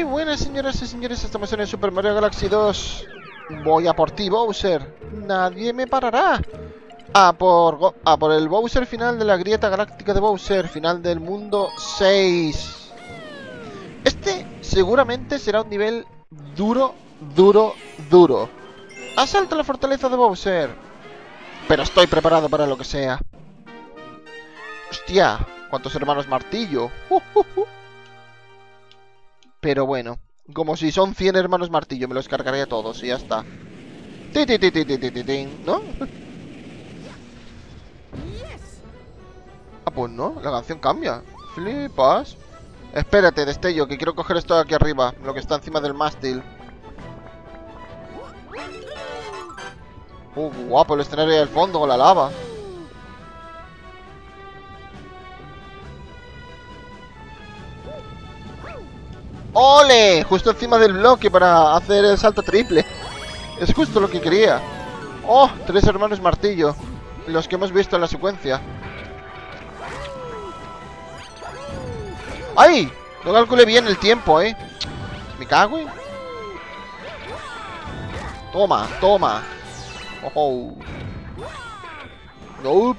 Muy buenas señoras y señores, estamos en el Super Mario Galaxy 2 Voy a por ti Bowser. Nadie me parará. A por, a por el Bowser final de la grieta galáctica de Bowser Final del mundo 6 Este seguramente será un nivel duro, duro, duro. Asalto a la fortaleza de Bowser. Pero estoy preparado para lo que sea. Hostia, cuántos hermanos martillo. Uh, uh, uh. Pero bueno, como si son 100 hermanos martillo, me los cargaré a todos y ya está. ¿No? Ah, pues no, la canción cambia. Flipas. Espérate, destello, que quiero coger esto de aquí arriba, lo que está encima del mástil. Uh, guapo el escenario del fondo con la lava. ¡Ole! Justo encima del bloque para hacer el salto triple. Es justo lo que quería. ¡Oh! Tres hermanos martillo. Los que hemos visto en la secuencia. ¡Ay! No calculé bien el tiempo, ¿eh? Me cago, ¿eh? Toma, toma. ¡Oh! Nope.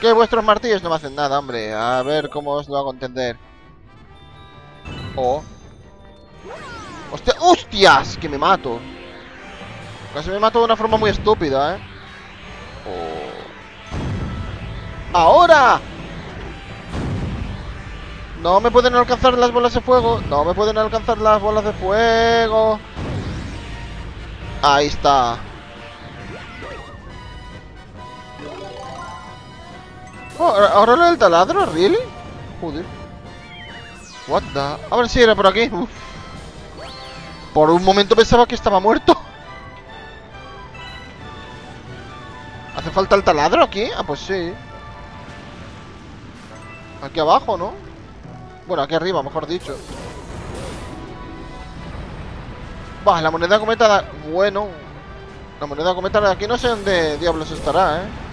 Que vuestros martillos no me hacen nada, hombre. A ver cómo os lo hago entender. Oh. ¡Hostia! ¡Hostias! Que me mato. Casi me mato de una forma muy estúpida, ¿eh? ¡Ahora! No me pueden alcanzar las bolas de fuego. No me pueden alcanzar las bolas de fuego. Ahí está. Oh, ¿Ahora lo del taladro? ¿Really? Joder. What the... A ver si era por aquí. Por un momento pensaba que estaba muerto. ¿Hace falta el taladro aquí? Ah, pues sí. Aquí abajo, ¿no? Bueno, aquí arriba, mejor dicho. Va, la moneda cometa... Bueno. La moneda cometa de aquí no sé dónde diablos estará, ¿eh?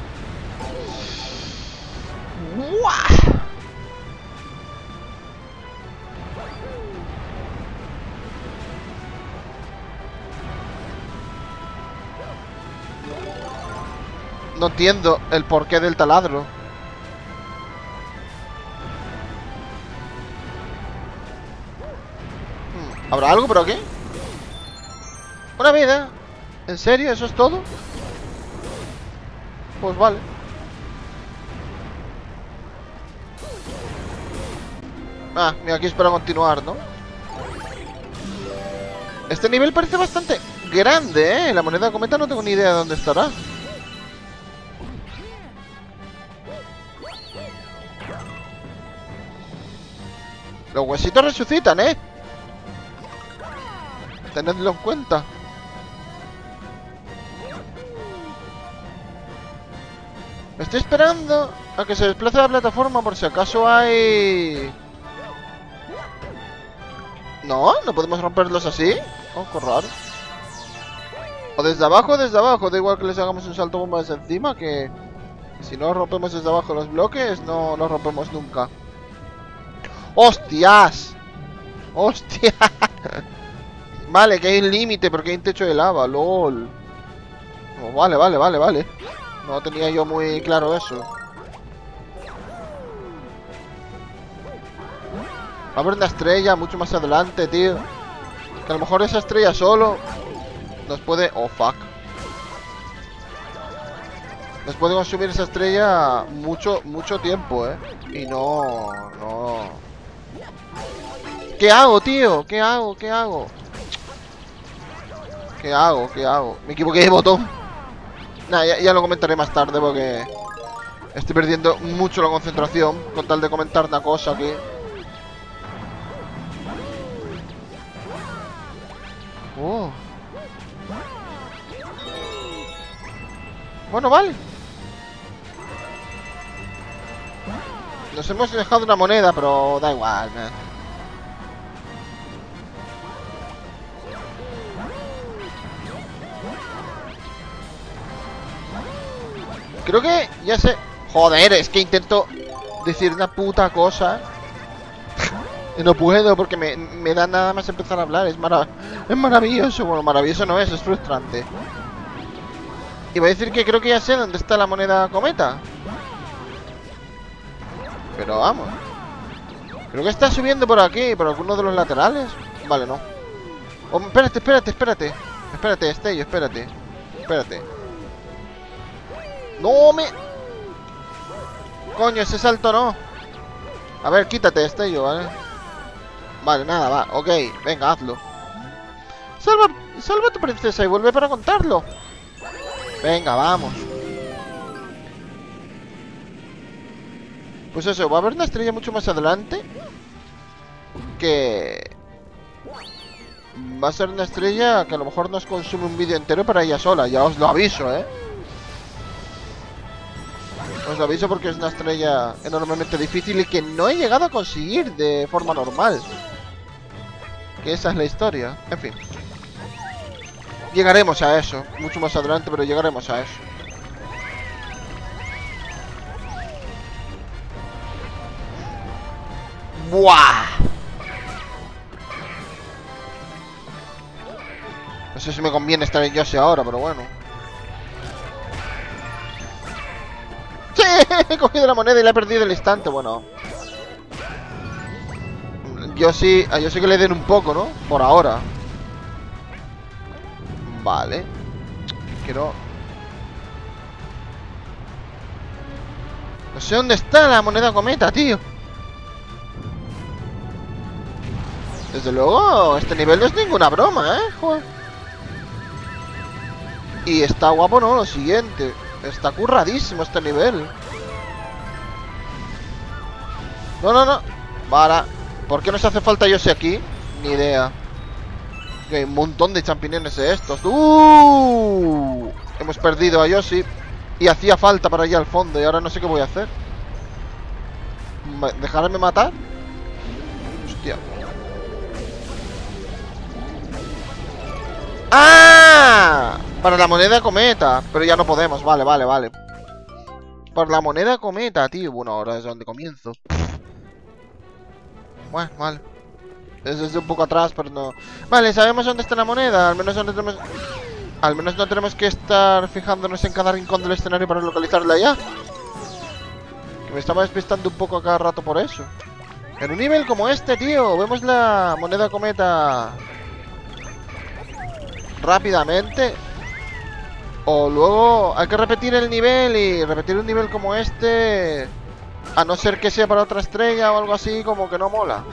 No entiendo el porqué del taladro. Hmm, ¿Habrá algo por aquí? Una vida. ¿En serio? ¿Eso es todo? Pues vale. Ah, mira, aquí es para continuar, ¿no? Este nivel parece bastante grande, ¿eh? La moneda cometa no tengo ni idea de dónde estará. Los huesitos resucitan, ¿eh? Tenedlo en cuenta. Estoy esperando a que se desplace la plataforma por si acaso hay... No, no podemos romperlos así. Oh, qué raro. O desde abajo o desde abajo. Da igual que les hagamos un salto bomba desde encima que... Si no rompemos desde abajo los bloques, no los rompemos nunca. ¡Hostias! ¡Hostia! vale, que hay un límite porque hay un techo de lava, lol. Vale, vale, vale, vale. No tenía yo muy claro eso. Va a haber una estrella mucho más adelante, tío. Que a lo mejor esa estrella solo nos puede... Oh, fuck. Nos puede consumir esa estrella mucho, mucho tiempo, ¿eh? Y no... No... ¿Qué hago, tío? ¿Qué hago? ¿Qué hago? ¿Qué hago? ¿Qué hago? Me equivoqué de botón. Nah, ya, lo comentaré más tarde porque estoy perdiendo mucho la concentración con tal de comentar una cosa aquí. Oh. Bueno, vale. Nos hemos dejado una moneda, pero da igual, Creo que ya sé... Joder, es que intento decir una puta cosa. Y no puedo porque me, me da nada más empezar a hablar. Es, marav es maravilloso. Bueno, maravilloso no es, es frustrante. Y voy a decir que creo que ya sé dónde está la moneda cometa. Pero vamos. Creo que está subiendo por aquí, por alguno de los laterales. Vale, no. Oh, espérate, espérate, espérate. Espérate, Estello, espérate. Espérate. ¡No me! Coño, ese salto no. A ver, quítate, Estello, ¿vale? Vale, nada, va. Ok, venga, hazlo. Salva, salva a tu princesa y vuelve para contarlo. Venga, vamos. Pues eso, va a haber una estrella mucho más adelante. Que... Va a ser una estrella que a lo mejor nos consume un vídeo entero para ella sola. Ya os lo aviso, ¿eh? Os lo aviso porque es una estrella enormemente difícil y que no he llegado a conseguir de forma normal. Que esa es la historia. En fin. Llegaremos a eso. Mucho más adelante, pero llegaremos a eso. ¡Buah! No sé si me conviene estar en Yoshi ahora, pero bueno. ¡Sí! He cogido la moneda y la he perdido el instante, bueno. Yo sí, a yo sí que le den un poco, ¿no? Por ahora. Vale. Quiero... No sé dónde está la moneda cometa, tío. Desde luego, este nivel no es ninguna broma, ¿eh? Y está guapo, ¿no? Lo siguiente. Está curradísimo este nivel. No, no, no. Para. ¿Por qué nos hace falta yo sé aquí? Ni idea. hay un montón de champiñones de estos. ¡Uh! Hemos perdido a Yoshi. Y hacía falta para allá al fondo. Y ahora no sé qué voy a hacer. ¿Dejarme matar? ¡Ah! Para la moneda cometa. Pero ya no podemos. Vale, vale, vale. Por la moneda cometa, tío. Bueno, ahora es donde comienzo. Bueno, vale. Es un poco atrás, pero no... Vale, sabemos dónde está la moneda. Al menos no tenemos... Al menos no tenemos que estar fijándonos en cada rincón del escenario para localizarla ya. Que me estaba despistando un poco a cada rato por eso. En un nivel como este, tío, vemos la moneda cometa rápidamente. O luego hay que repetir el nivel y repetir un nivel como este... A no ser que sea para otra estrella o algo así, como que no mola.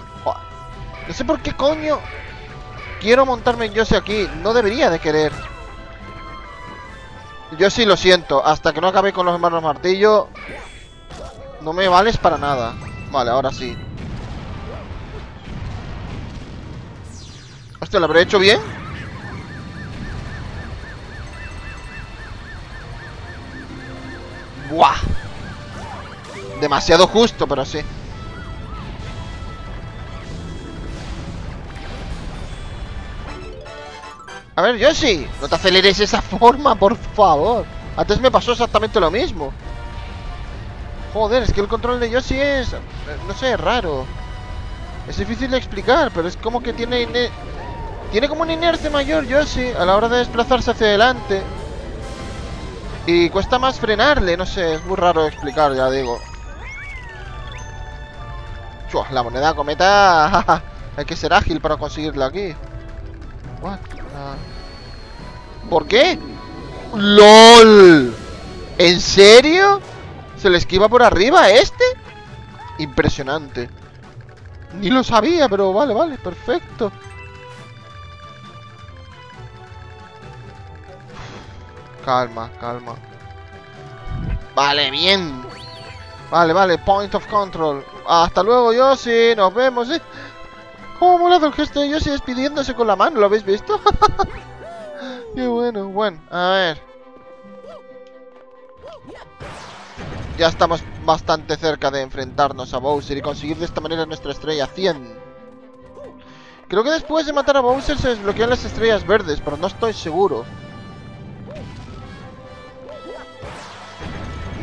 No sé por qué coño quiero montarme en Yoshi aquí. No debería de querer. Yo sí lo siento. Hasta que no acabe con los hermanos martillo, no me vales para nada. Vale, ahora sí. Hostia, ¿lo habré hecho bien? ¡Buah! Demasiado justo, pero sí. A ver, Yoshi, no te aceleres esa forma, por favor. Antes me pasó exactamente lo mismo. Joder, es que el control de Yoshi es... No sé, raro. Es difícil de explicar, pero es como que tiene... Tiene como una inercia mayor Yoshi a la hora de desplazarse hacia adelante. Y cuesta más frenarle, no sé, es muy raro explicar, ya digo. Chua, la moneda cometa... Hay que ser ágil para conseguirla aquí. What? ¿Por qué? ¡LOL! ¿En serio? ¿Se le esquiva por arriba a este? Impresionante. Ni lo sabía, pero vale, vale, perfecto. Calma, calma. Vale, bien. Vale, vale, point of control. Hasta luego, Yoshi. Nos vemos, ¿eh? ¿Cómo molado el gesto de Yoshi despidiéndose con la mano? ¿Lo habéis visto? Qué bueno. Bueno, a ver. Ya estamos bastante cerca de enfrentarnos a Bowser y conseguir de esta manera nuestra estrella 100. Creo que después de matar a Bowser se desbloquean las estrellas verdes, pero no estoy seguro.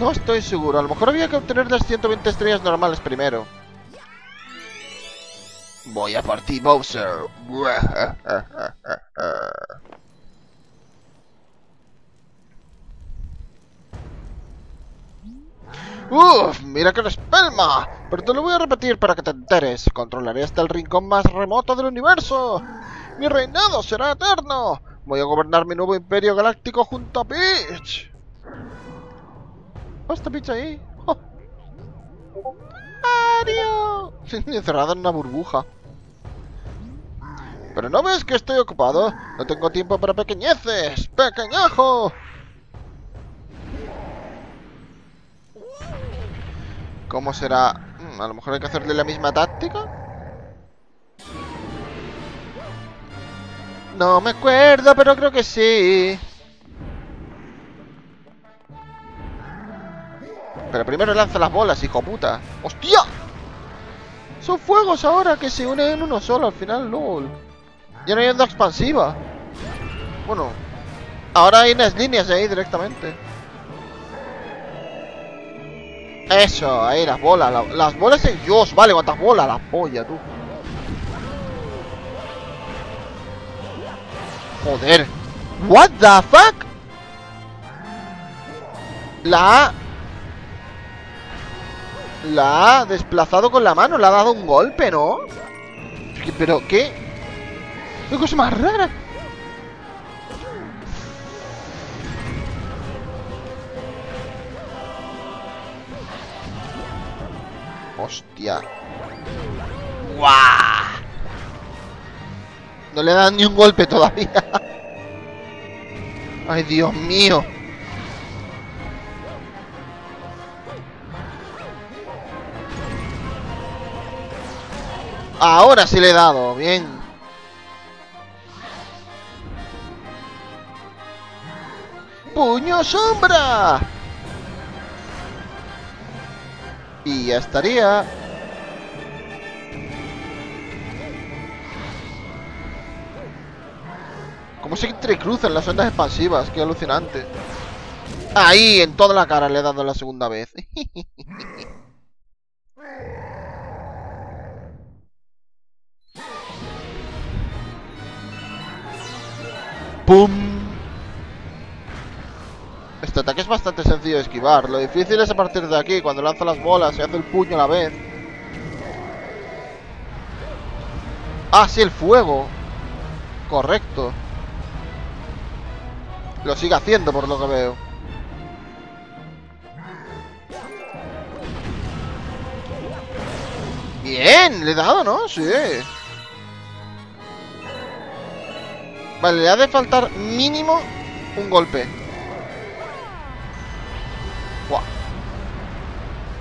No estoy seguro. A lo mejor había que obtener las 120 estrellas normales primero. Voy a partir Bowser. Uf, mira que espelma. Pero te lo voy a repetir para que te enteres. Controlaré hasta el rincón más remoto del universo. Mi reinado será eterno. Voy a gobernar mi nuevo imperio galáctico junto a Peach. ¿Oh, está Peach ahí? Oh. ¡Mario! Encerrado en una burbuja. ¿Pero no ves que estoy ocupado? No tengo tiempo para pequeñeces. ¡Pequeñajo! ¿Cómo será? Mm, a lo mejor hay que hacerle la misma táctica. No me acuerdo, pero creo que sí. Pero primero lanza las bolas, hijo puta. ¡Hostia! Son fuegos ahora que se unen en uno solo al final, LOL. Ya no hay onda expansiva. Bueno, ahora hay unas líneas ahí directamente. Eso, ahí las bolas. las bolas en Dios, vale, cuántas bolas, la polla, tú. Joder. What the fuck? La ha... La ha desplazado con la mano, le ha dado un golpe, ¿no? ¿Pero qué? ¿Qué cosa más rara? Hostia. ¡Guau! No le dan ni un golpe todavía. Ay, Dios mío. Ahora sí le he dado, bien. ¡Puño sombra! Y ya estaría. ¿Cómo se entrecruzan las ondas expansivas? Qué alucinante. Ahí, en toda la cara le he dado la segunda vez. ¡Pum! Este ataque es bastante sencillo de esquivar. Lo difícil es a partir de aquí, cuando lanza las bolas y hace el puño a la vez. Ah, sí, el fuego. Correcto. Lo sigue haciendo por lo que veo. Bien, le he dado, ¿no? Sí. Vale, le ha de faltar mínimo un golpe.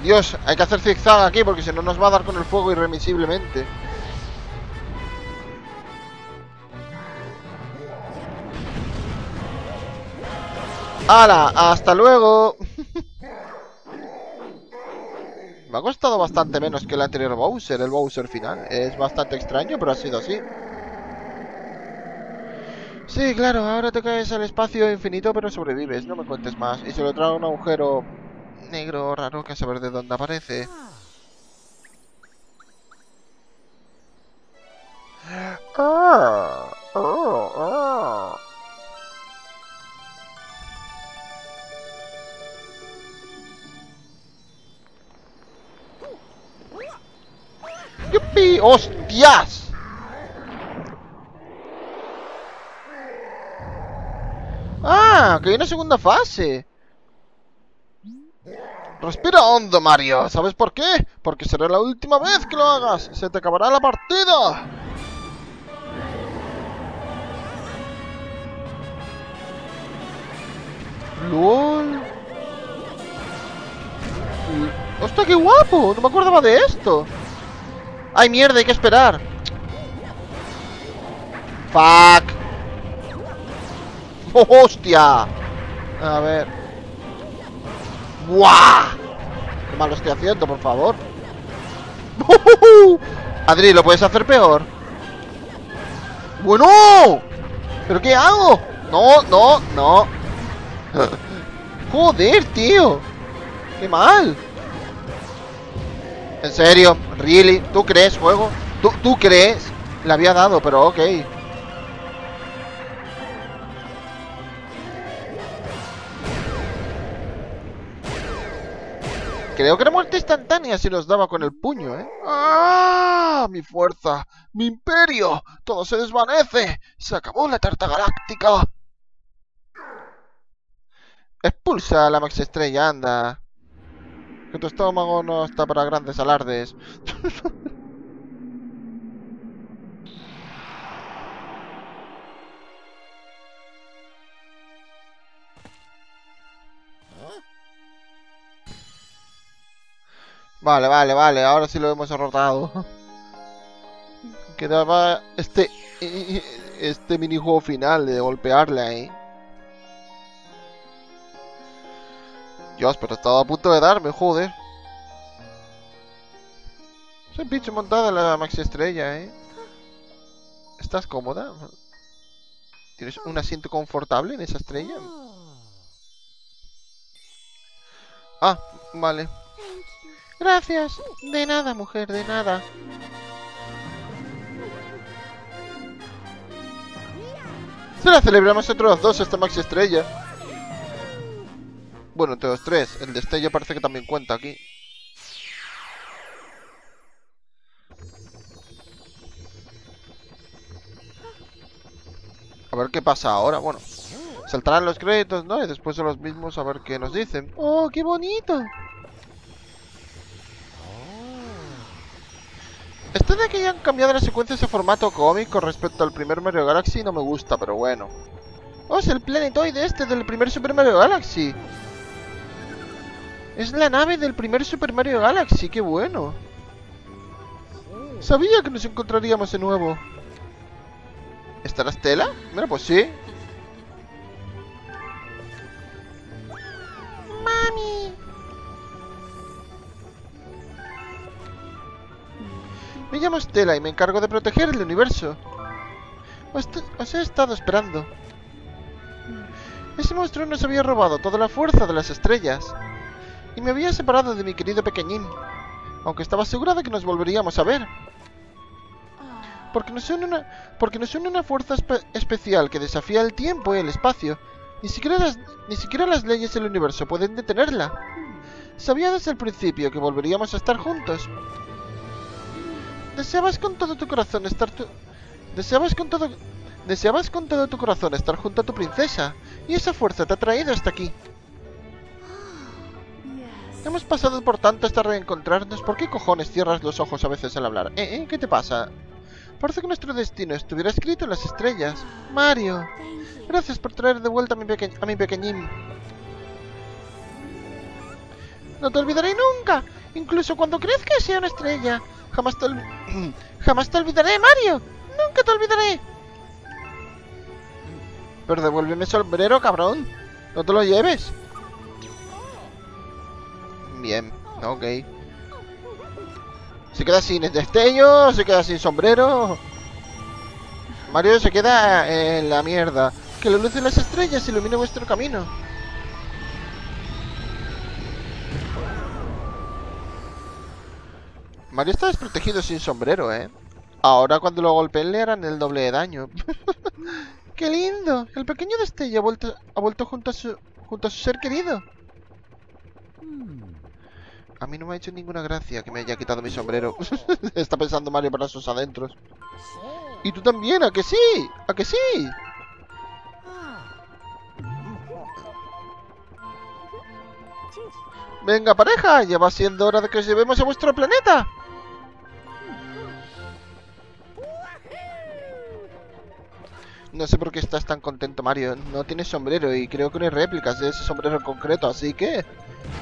Dios, hay que hacer zigzag aquí porque si no nos va a dar con el fuego irremisiblemente. ¡Hala! ¡Hasta luego! Me ha costado bastante menos que el anterior Bowser, el Bowser final. Es bastante extraño, pero ha sido así. Sí, claro, ahora te caes al espacio infinito, pero sobrevives. No me cuentes más. Y se lo trae un agujero negro raro que a saber de dónde aparece. ¡Yupi! ¡Hostias! ¡Ah! Que hay una segunda fase. Respira hondo, Mario. ¿Sabes por qué? Porque será la última vez que lo hagas. Se te acabará la partida. LOL. ¡Hostia, qué guapo! No me acordaba de esto. ¡Ay, mierda! Hay que esperar. ¡Fuck! ¡Hostia! A ver. ¡Buah! Qué mal lo estoy haciendo, por favor. Adri, ¿lo puedes hacer peor? ¡Bueno! ¿Pero qué hago? No, no, no. Joder, tío. Qué mal. En serio, really, ¿tú crees, juego? ¿Tú, ¿Tú crees? Le había dado, pero ok. Creo que era muerte instantánea si los daba con el puño, ¿eh? ¡Ah! ¡Mi fuerza! ¡Mi imperio! ¡Todo se desvanece! ¡Se acabó la tarta galáctica! Expulsa a la Max Estrella, anda. Que tu estómago no está para grandes alardes. Vale, vale, vale, ahora sí lo hemos derrotado. Quedaba este este minijuego final de golpearle ahí. Dios, pero estaba a punto de darme, joder. Soy pinche montada la maxi estrella, eh. ¿Estás cómoda? ¿Tienes un asiento confortable en esa estrella? Ah, vale. Gracias. De nada, mujer, de nada. Se la celebramos entre los dos esta maxi estrella. Bueno, entre los tres. El destello parece que también cuenta aquí. A ver qué pasa ahora. Bueno, saltarán los créditos, ¿no? Y después de los mismos a ver qué nos dicen. ¡Oh, qué bonito! Esto de que hayan cambiado las secuencias de formato cómic con respecto al primer Mario Galaxy no me gusta, pero bueno. ¡Oh, es el planetoide este del primer Super Mario Galaxy! Es la nave del primer Super Mario Galaxy, qué bueno. Sabía que nos encontraríamos de nuevo. ¿Estará Estela? Mira, pues sí. ¡Mami! Me llamo Estela y me encargo de proteger el universo. Os, he estado esperando. Ese monstruo nos había robado toda la fuerza de las estrellas. Y me había separado de mi querido pequeñín. Aunque estaba segura de que nos volveríamos a ver. Porque nos une una, porque nos une una fuerza espe especial que desafía el tiempo y el espacio. Ni siquiera, las, ni siquiera las leyes del universo pueden detenerla. Sabía desde el principio que volveríamos a estar juntos. Deseabas con todo tu corazón estar tu... Deseabas con todo... Deseabas con todo tu corazón estar junto a tu princesa. Y esa fuerza te ha traído hasta aquí. Hemos pasado por tanto hasta reencontrarnos. ¿Por qué cojones cierras los ojos a veces al hablar? ¿Eh, eh? ¿Qué te pasa? Parece que nuestro destino estuviera escrito en las estrellas. Mario, gracias por traer de vuelta a mi, peque a mi pequeñín. No te olvidaré nunca, incluso cuando crezca sea una estrella. Jamás te, Jamás te olvidaré, Mario. Nunca te olvidaré. Pero devuélveme el sombrero, cabrón. No te lo lleves. Bien, ok. Se queda sin destello, se queda sin sombrero. Mario se queda en la mierda. Que la luz de las estrellas ilumine vuestro camino. Mario está desprotegido sin sombrero, ¿eh? Ahora cuando lo golpeen le harán el doble de daño. ¡Qué lindo! El pequeño destello ha vuelto, ha vuelto junto, a su, ser querido. A mí no me ha hecho ninguna gracia que me haya quitado mi sombrero. Está pensando Mario para sus adentros. Y tú también, ¿a que sí? ¿A que sí? Venga, pareja, ya va siendo hora de que os llevemos a vuestro planeta. No sé por qué estás tan contento, Mario. No tienes sombrero y creo que no hay réplicas de ese sombrero en concreto, así que...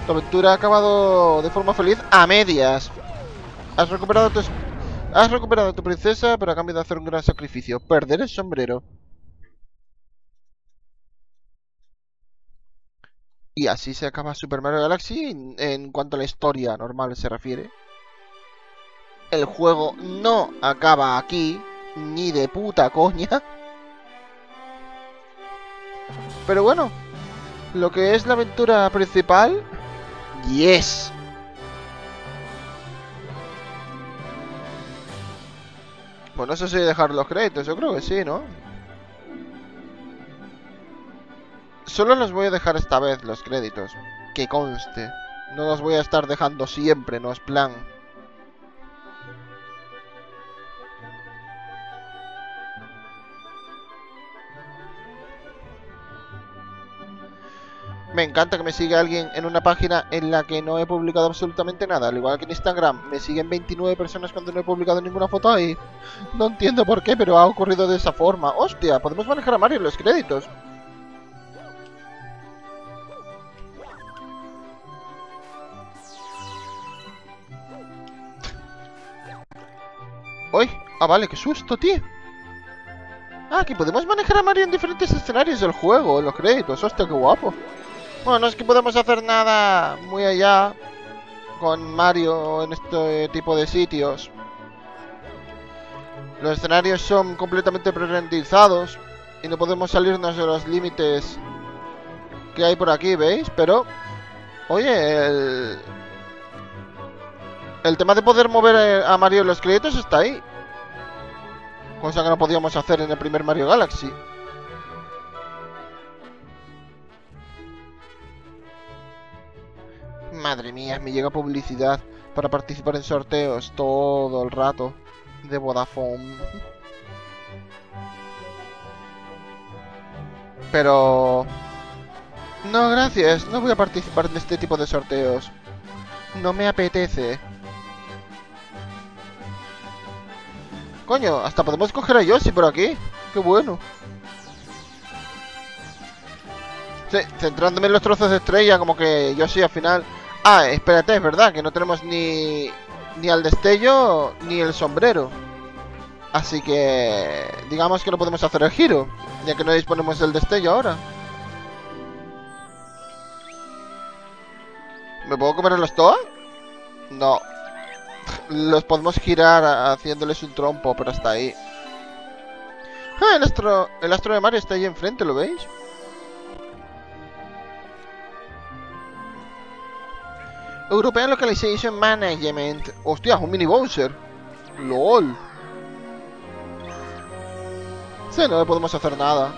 Tu aventura ha acabado de forma feliz a medias. Has recuperado tu... Has recuperado a tu princesa, pero a cambio de hacer un gran sacrificio. Perder el sombrero. Y así se acaba Super Mario Galaxy en, en cuanto a la historia normal se refiere. El juego no acaba aquí, ni de puta coña. Pero bueno, lo que es la aventura principal, yes. Pues no sé si dejar los créditos, yo creo que sí, ¿no? Solo los voy a dejar esta vez, los créditos. Que conste. No los voy a estar dejando siempre, no es plan. Me encanta que me siga alguien en una página en la que no he publicado absolutamente nada. Al igual que en Instagram, me siguen 29 personas cuando no he publicado ninguna foto ahí. No entiendo por qué, pero ha ocurrido de esa forma. ¡Hostia! Podemos manejar a Mario en los créditos. ¡Uy! Ah, vale, qué susto, tío. Ah, que podemos manejar a Mario en diferentes escenarios del juego, en los créditos. ¡Hostia, qué guapo! Bueno, no es que podemos hacer nada muy allá con Mario en este tipo de sitios. Los escenarios son completamente pre-renderizados y no podemos salirnos de los límites que hay por aquí, ¿veis? Pero, oye, el, el tema de poder mover a Mario en los créditos está ahí. Cosa que no podíamos hacer en el primer Mario Galaxy. Madre mía, me llega publicidad para participar en sorteos todo el rato de Vodafone. Pero... No, gracias. No voy a participar en este tipo de sorteos. No me apetece. Coño, hasta podemos coger a Yoshi por aquí. Qué bueno. Sí, centrándome en los trozos de estrella, como que Yoshi al final... Ah, espérate, es verdad, que no tenemos ni... Ni al destello, ni el sombrero. Así que... Digamos que no podemos hacer el giro, ya que no disponemos del destello ahora. ¿Me puedo comer los Toa? No, los podemos girar haciéndoles un trompo, pero hasta ahí. Ah, el astro, el astro de Mario está ahí enfrente, ¿lo veis? European Localization Management. Hostia, un mini Bowser. LOL. Sí, no le podemos hacer nada.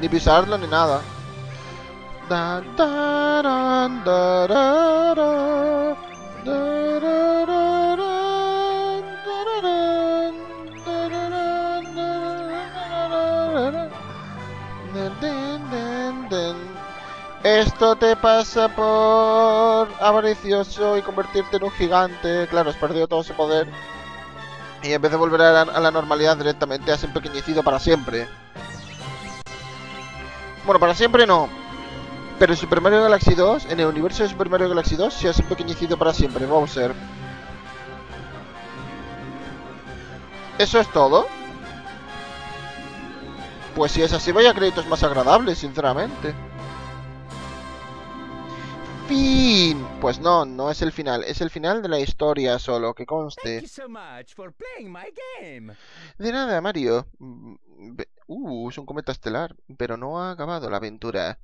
Ni pisarlo ni nada. Esto te pasa por avaricioso y convertirte en un gigante. Claro, has perdido todo ese poder. Y en vez de volver a la, normalidad directamente, has empequeñecido para siempre. Bueno, para siempre no. Pero en Super Mario Galaxy 2, en el universo de Super Mario Galaxy 2, se hace pequeñecito para siempre, Bowser. ¿Eso es todo? Pues si es así, vaya créditos más agradables, sinceramente. Fin. Pues no, no es el final, es el final de la historia solo, que conste. De nada, Mario. Mm, uh, es un cometa estelar, pero no ha acabado la aventura.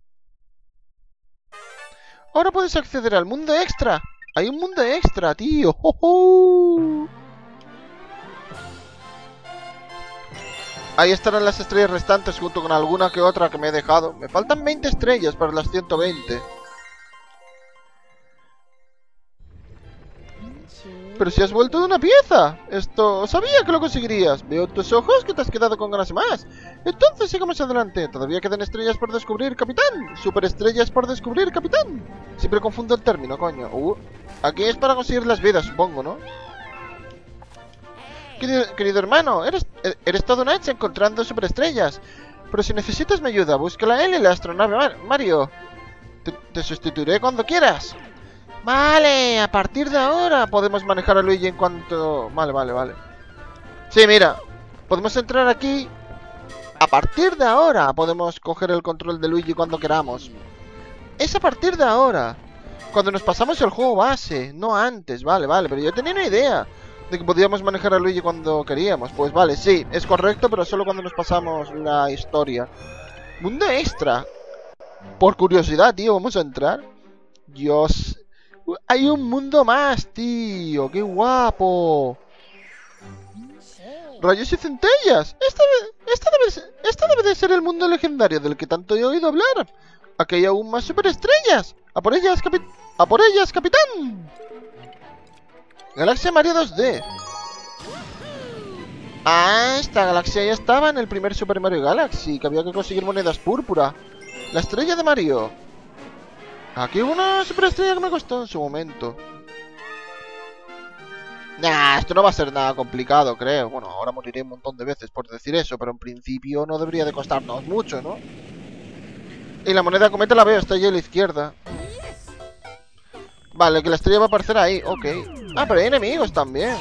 Ahora puedes acceder al mundo extra. Hay un mundo extra, tío. Ahí estarán las estrellas restantes junto con alguna que otra que me he dejado. Me faltan 20 estrellas para las 120. Pero si has vuelto de una pieza. Esto... Sabía que lo conseguirías. Veo tus ojos que te has quedado con ganas más. Entonces sigamos adelante. Todavía quedan estrellas por descubrir, capitán. Superestrellas por descubrir, capitán. Siempre confundo el término, coño. Uh, aquí es para conseguir las vidas, supongo, ¿no? Querido, hermano, eres, eres todo un hecho encontrando superestrellas. Pero si necesitas mi ayuda, búscala él y la astronave Mario. te sustituiré cuando quieras. Vale, a partir de ahora podemos manejar a Luigi en cuanto... Vale, vale, vale. Sí, mira. Podemos entrar aquí. A partir de ahora podemos coger el control de Luigi cuando queramos. Es a partir de ahora. Cuando nos pasamos el juego base, no antes. Vale, vale, pero yo tenía una idea de que podíamos manejar a Luigi cuando queríamos. Pues vale, sí, es correcto, pero solo cuando nos pasamos la historia. Mundo extra. Por curiosidad, tío, vamos a entrar. Dios, hay un mundo más, tío. ¡Qué guapo! ¡Rayos y centellas! Esta, de- esta, debe, debe de ser el mundo legendario del que tanto he oído hablar. Aquí hay aún más superestrellas. ¡A por ellas, capi- ¡A por ellas, capitán! Galaxia Mario 2D. Ah, esta galaxia ya estaba en el primer Super Mario Galaxy, que había que conseguir monedas púrpura. La estrella de Mario. Aquí hubo una superestrella que me costó en su momento. Nah, esto no va a ser nada complicado, creo. Bueno, ahora moriré un montón de veces por decir eso, pero en principio no debería de costarnos mucho, ¿no? Y la moneda cometa la veo, está allí a la izquierda. Vale, que la estrella va a aparecer ahí, ok. Ah, pero hay enemigos también.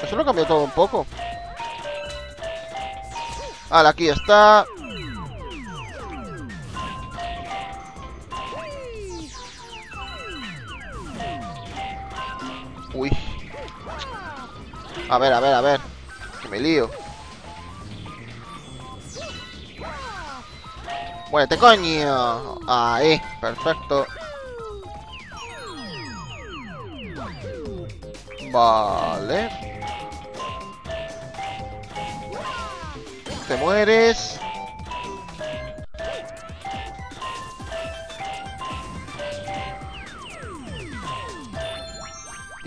Eso lo cambia todo un poco. Vale, aquí está. Uy. A ver, a ver, a ver. Que me lío. Muérete, coño. Ahí, perfecto. Vale. Te mueres.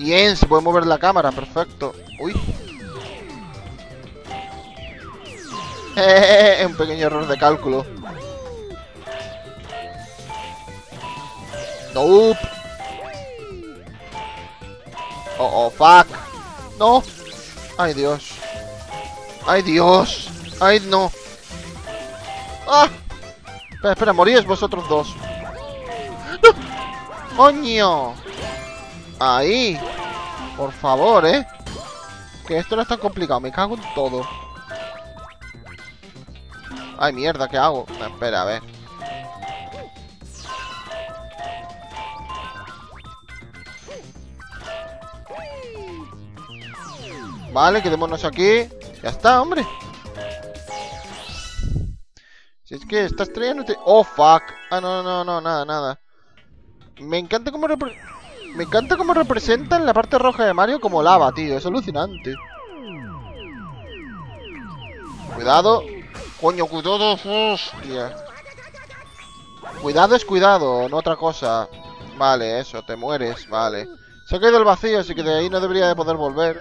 Bien, se puede mover la cámara, perfecto. Uy. un pequeño error de cálculo. Nope. Oh, oh, fuck. No. Ay, Dios. Ay, Dios. Ay, no. Ah. Espera, espera, morís vosotros dos. ¡No! ¡Coño! Ahí. Por favor, ¿eh? Que esto no es tan complicado. Me cago en todo. Ay, mierda, ¿qué hago? Espera, a ver. Vale, quedémonos aquí. Ya está, hombre. Si es que esta estrella no te... Oh, fuck. Ah, no, no, no, nada, nada. Me encanta cómo... Me encanta cómo representan la parte roja de Mario como lava, tío. Es alucinante. Cuidado. Coño, cuidado. Hostia. Cuidado es cuidado, no otra cosa. Vale, eso, te mueres, vale. Se ha caído el vacío, así que de ahí no debería de poder volver.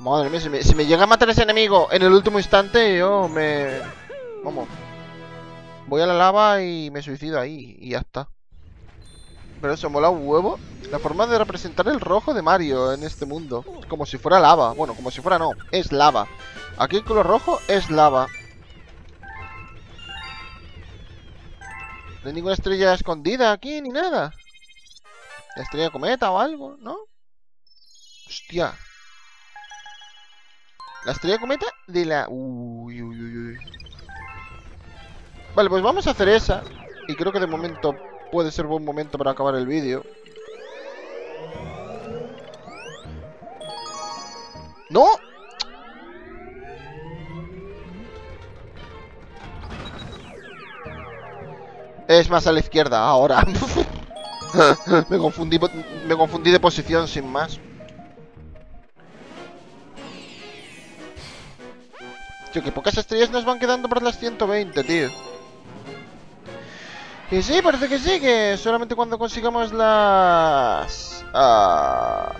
Madre mía, si me, si me llega a matar ese enemigo en el último instante, yo me... Vamos. Voy a la lava y me suicido ahí, y ya está. Pero eso mola un huevo. La forma de representar el rojo de Mario en este mundo. Como si fuera lava. Bueno, como si fuera no, es lava. Aquí el color rojo es lava. No hay ninguna estrella escondida aquí, ni nada. La estrella cometa o algo, ¿no? Hostia. La estrella cometa de la... Uy, uy, uy, uy. Vale, pues vamos a hacer esa. Y creo que de momento puede ser buen momento para acabar el vídeo. ¡No! Es más a la izquierda, ahora. me confundí me confundí de posición sin más. Tío, que pocas estrellas nos van quedando para las 120, tío. Y sí, parece que sí, que solamente cuando consigamos las... ah,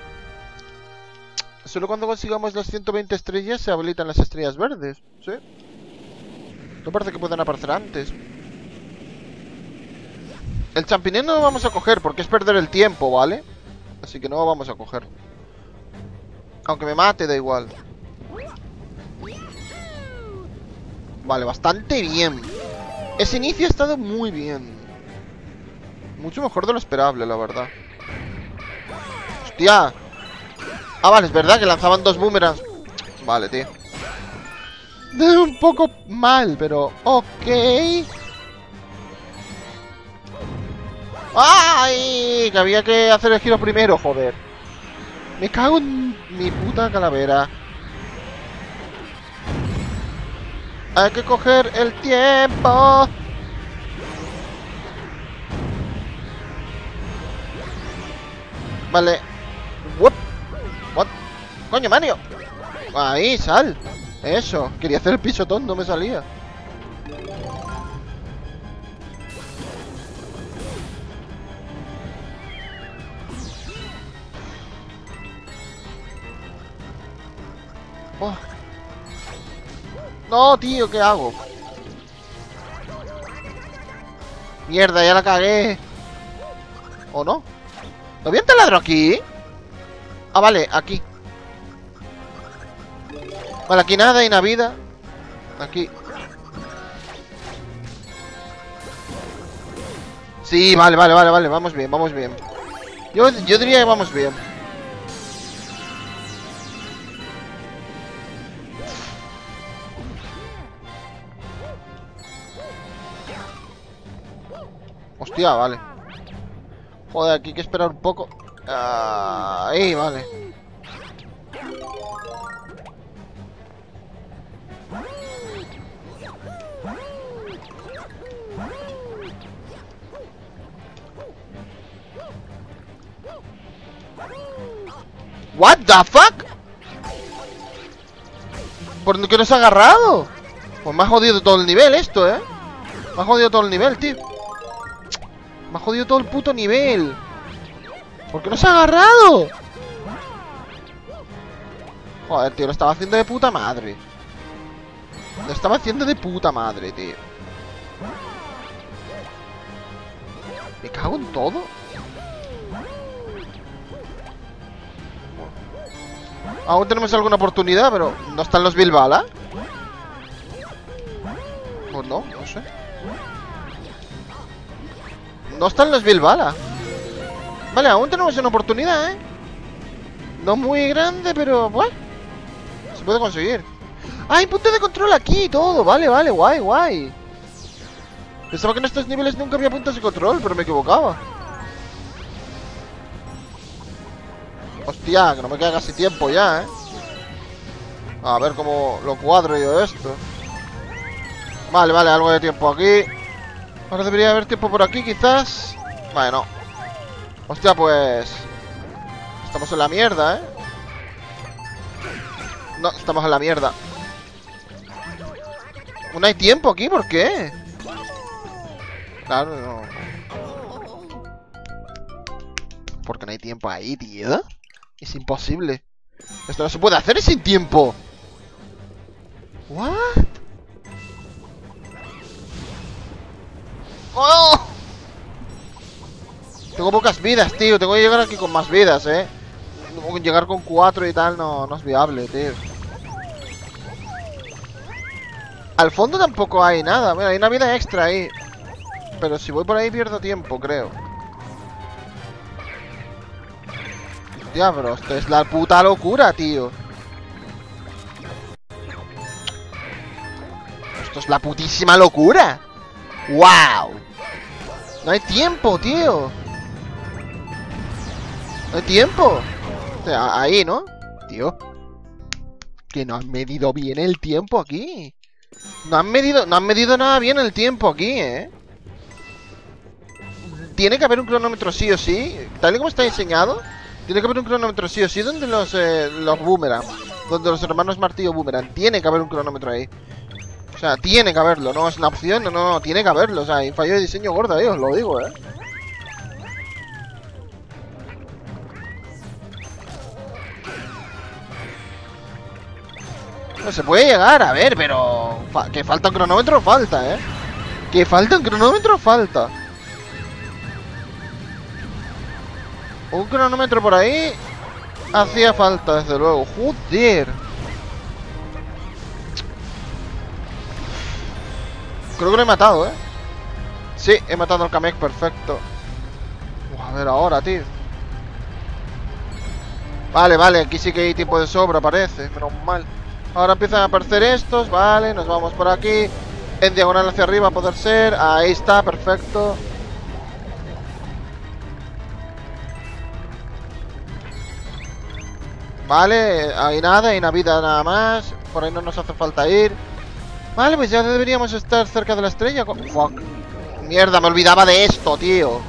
Solo cuando consigamos las 120 estrellas se habilitan las estrellas verdes, ¿sí? No parece que puedan aparecer antes. El champiñón no lo vamos a coger porque es perder el tiempo, ¿vale? Así que no lo vamos a coger. Aunque me mate, da igual. Vale, bastante bien. Ese inicio ha estado muy bien. Mucho mejor de lo esperable, la verdad. ¡Hostia! Ah, vale, es verdad que lanzaban dos boomerangs. Vale, tío. Un poco mal, pero... Ok. ¡Ay! Que había que hacer el giro primero, joder. Me cago en mi puta calavera. Hay que coger el tiempo. Vale. What? What? Coño, Mario. Ahí, sal. Eso, quería hacer el pisotón, no me salía. Oh. No, tío, ¿qué hago? Mierda, ya la cagué. ¿O no? ¿No había taladro aquí? Ah, vale, aquí. Vale, aquí nada, hay una vida. Aquí. Sí, vale, vale, vale, vale, vamos bien, vamos bien. Yo, yo diría que vamos bien. Hostia, vale. Joder, aquí hay que esperar un poco. Ahí, vale. What the fuck? ¿Por qué nos ha agarrado? Pues me ha jodido todo el nivel esto, ¿eh? Me ha jodido todo el nivel, tío. Me ha jodido todo el puto nivel. ¿Por qué nos ha agarrado? Joder, tío, lo estaba haciendo de puta madre. Lo estaba haciendo de puta madre, tío. Me cago en todo. Aún tenemos alguna oportunidad, pero ¿no están los Bilbala? Pues no, no sé. No están los Bilbala. Vale, aún tenemos una oportunidad, ¿eh? No muy grande, pero bueno. Se puede conseguir. ¡Ah, hay punto de control aquí todo! Vale, vale, guay, guay. Pensaba que en estos niveles nunca había puntos de control, pero me equivocaba. Hostia, que no me queda casi tiempo ya, ¿eh? A ver cómo lo cuadro yo esto. Vale, vale, algo de tiempo aquí. Ahora debería haber tiempo por aquí, quizás. Vale, no. Hostia, pues... Estamos en la mierda, ¿eh? No, estamos en la mierda. No hay tiempo aquí, ¿por qué? Claro, no. Porque no hay tiempo ahí, tío. Es imposible. Esto no se puede hacer sin tiempo. ¿What? ¡Oh! Tengo pocas vidas, tío. Tengo que llegar aquí con más vidas, ¿eh? Llegar con cuatro y tal no, no es viable, tío. Al fondo tampoco hay nada. Mira, hay una vida extra ahí. Pero si voy por ahí pierdo tiempo, creo. Hostia, pero esto es la puta locura, tío. Esto es la putísima locura. ¡Wow! No hay tiempo, tío. No hay tiempo. O sea, ahí, ¿no? Tío. Que no han medido bien el tiempo aquí. No han medido, no han medido nada bien el tiempo aquí, ¿eh? Tiene que haber un cronómetro sí o sí. Tal y como está diseñado, tiene que haber un cronómetro sí o sí donde los, eh, los boomerang. Donde los hermanos martillo boomerang. Tiene que haber un cronómetro ahí. O sea, tiene que haberlo. No es una opción, no, no, tiene que haberlo. O sea, hay fallo de diseño gordo ahí, os lo digo, ¿eh? No se puede llegar, a ver, pero... que falta un cronómetro, falta, ¿eh? Que falta un cronómetro, falta. Un cronómetro por ahí hacía falta, desde luego. ¡Joder! Creo que lo he matado, ¿eh? Sí, he matado al Kamek, perfecto. a ver ahora, tío. Vale, vale, aquí sí que hay tiempo de sobra, parece. Pero mal. Ahora empiezan a aparecer estos, vale, nos vamos por aquí. En diagonal hacia arriba a poder ser. Ahí está, perfecto. Vale, hay nada, hay una vida nada más. Por ahí no nos hace falta ir. Vale, pues ya deberíamos estar cerca de la estrella. Fuck. Mierda, me olvidaba de esto, tío.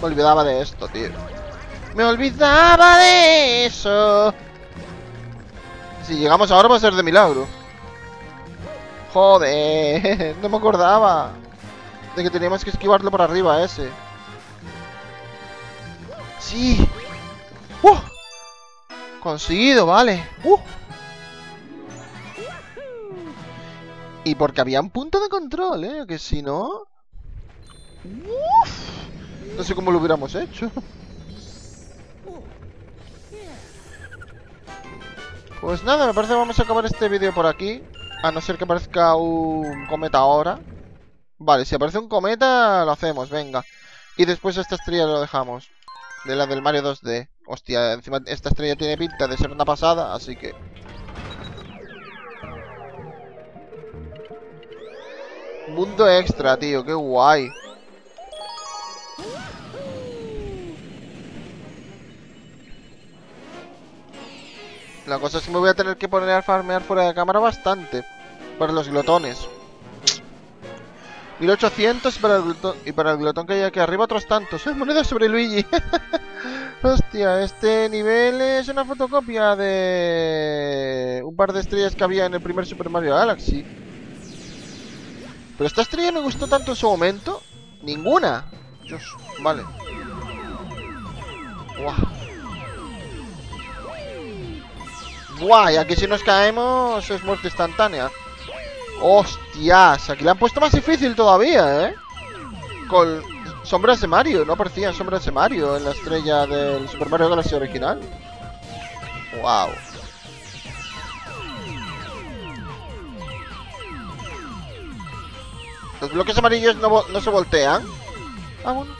Me olvidaba de esto, tío. Me olvidaba de eso. Si llegamos ahora va a ser de milagro. Joder, no me acordaba de que teníamos que esquivarlo por arriba ese. Sí. ¡Uh! Conseguido, vale. ¡Uh! Y porque había un punto de control, ¿eh? Que si no... Uf, no sé cómo lo hubiéramos hecho. Pues nada, me parece que vamos a acabar este vídeo por aquí. A no ser que aparezca un cometa ahora. Vale, si aparece un cometa, lo hacemos, venga. Y después esta estrella lo dejamos. De la del Mario 2D. Hostia, encima esta estrella tiene pinta de ser una pasada, así que... Mundo extra, tío, qué guay. La cosa es que me voy a tener que poner a farmear fuera de cámara bastante. Para los glotones. 1800 para el glotón, y para el glotón que hay aquí arriba otros tantos. ¡Es moneda sobre Luigi! Hostia, este nivel es una fotocopia de un par de estrellas que había en el primer Super Mario Galaxy. Pero esta estrella me gustó tanto en su momento. Ninguna. Vale. Buah. Buah, y aquí si nos caemos es muerte instantánea. Hostias, aquí la han puesto más difícil todavía, ¿eh? Con sombras de Mario, no aparecían sombras de Mario en la estrella del Super Mario Galaxy original. Wow. Los bloques amarillos no, no se voltean. Ah, bueno.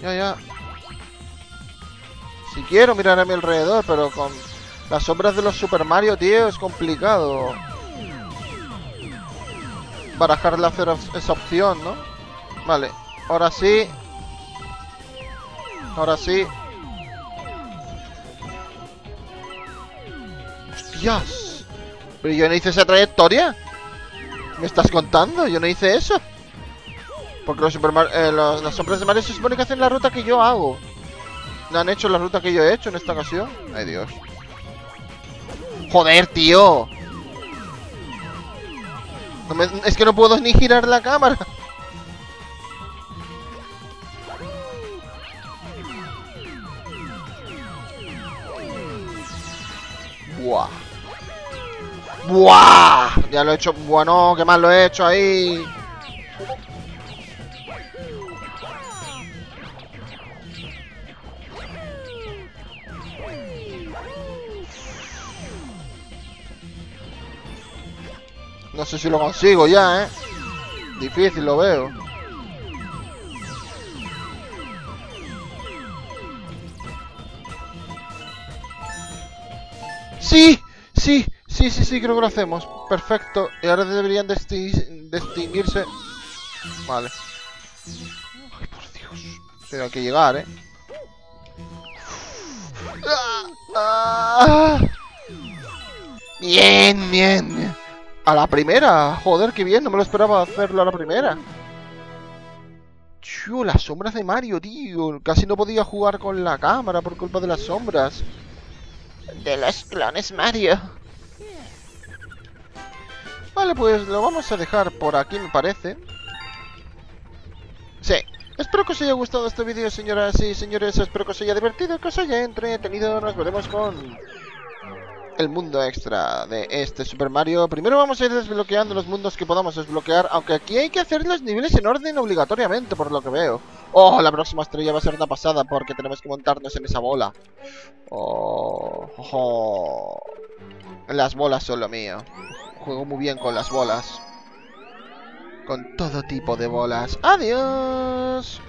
Ya, ya. Si quiero mirar a mi alrededor, pero con las sombras de los Super Mario, tío, es complicado. Barajarle hacer esa opción, ¿no? Vale, ahora sí. Ahora sí. ¡Hostias! ¿Pero yo no hice esa trayectoria? ¿Me estás contando? Yo no hice eso. Porque los, Super eh, los las sombras de Mario se supone que hacen la ruta que yo hago. No han hecho la ruta que yo he hecho en esta ocasión. Ay, Dios. Joder, tío. es que no puedo ni girar la cámara. Buah. ¡Buah! Ya lo he hecho. Bueno, qué mal lo he hecho ahí. No sé si lo consigo ya, ¿eh? Difícil lo veo. ¡Sí! ¡Sí! Sí, sí, sí, creo que lo hacemos. Perfecto. Y ahora deberían distinguirse. Vale. Ay, por Dios. Pero hay que llegar, ¿eh? ¡Ah! Bien, bien. A la primera. Joder, qué bien. No me lo esperaba hacerlo a la primera. Tío, las sombras de Mario, tío. Casi no podía jugar con la cámara por culpa de las sombras. De los clones Mario. Vale, pues lo vamos a dejar por aquí, me parece. Sí. Espero que os haya gustado este vídeo, señoras y señores. Espero que os haya divertido, que os haya entretenido. Nos veremos con el mundo extra de este Super Mario. Primero vamos a ir desbloqueando los mundos que podamos desbloquear, aunque aquí hay que hacer los niveles en orden obligatoriamente, por lo que veo. Oh, la próxima estrella va a ser una pasada porque tenemos que montarnos en esa bola. Oh, oh. Las bolas son lo mío. Juego muy bien con las bolas. Con todo tipo de bolas. ¡Adiós!